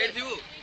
Eight people.